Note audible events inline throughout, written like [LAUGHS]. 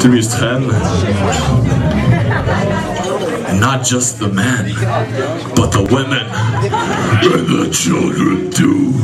Du bist Fan. Not just the men, but the women [LAUGHS] and the children too.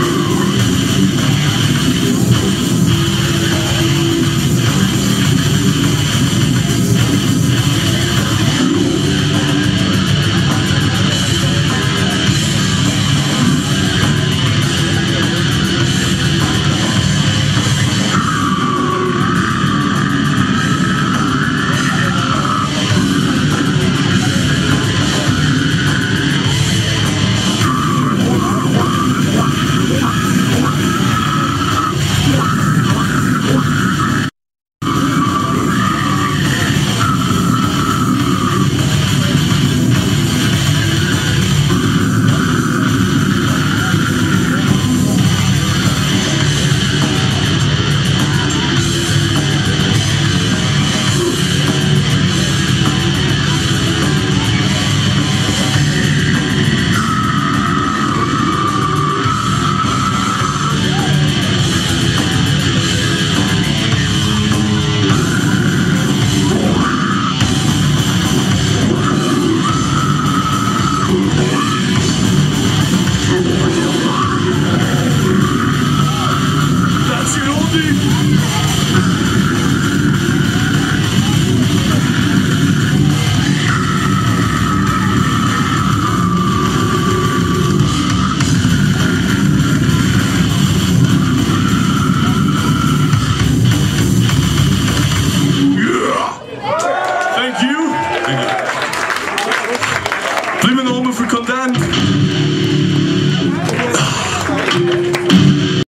you [LAUGHS] Thank you. Thank you. Bli med nummer för content.